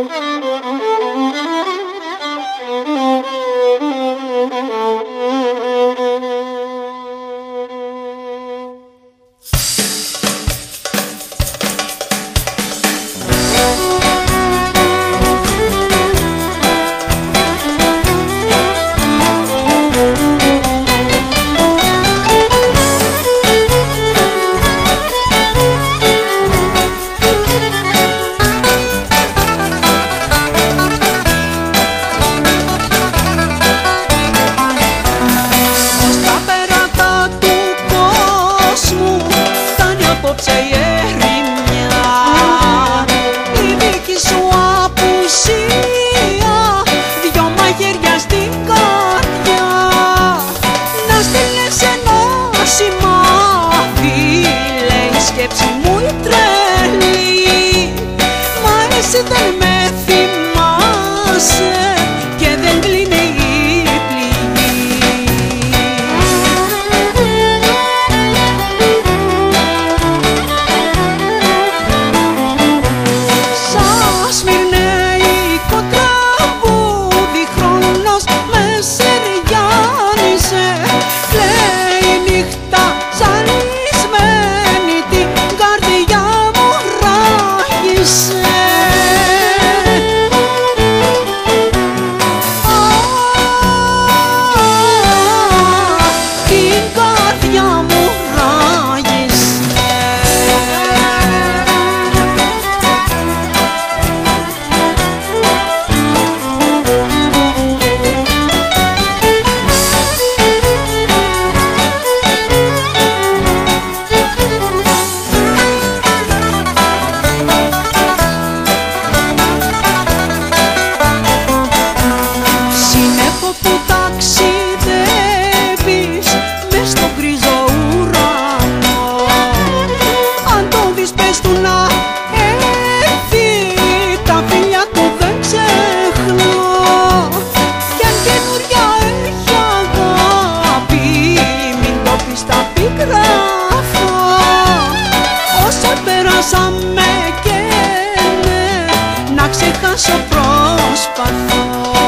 Mm-hmm. that it Χάσαμε και ναι, να ξεχάσω προσπαθώ